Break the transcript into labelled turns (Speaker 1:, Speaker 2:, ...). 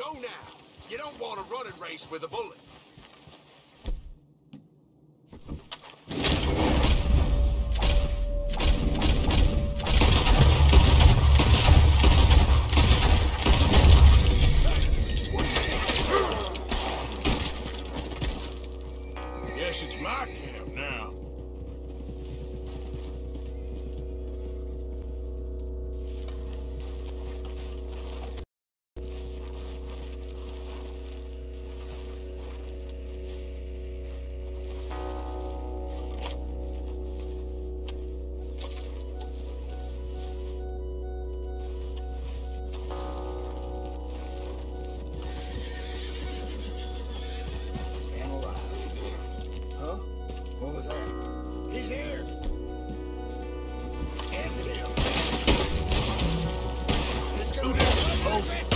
Speaker 1: Go now. You don't want to run and race with a bullet. Yes, it's my camp now. house.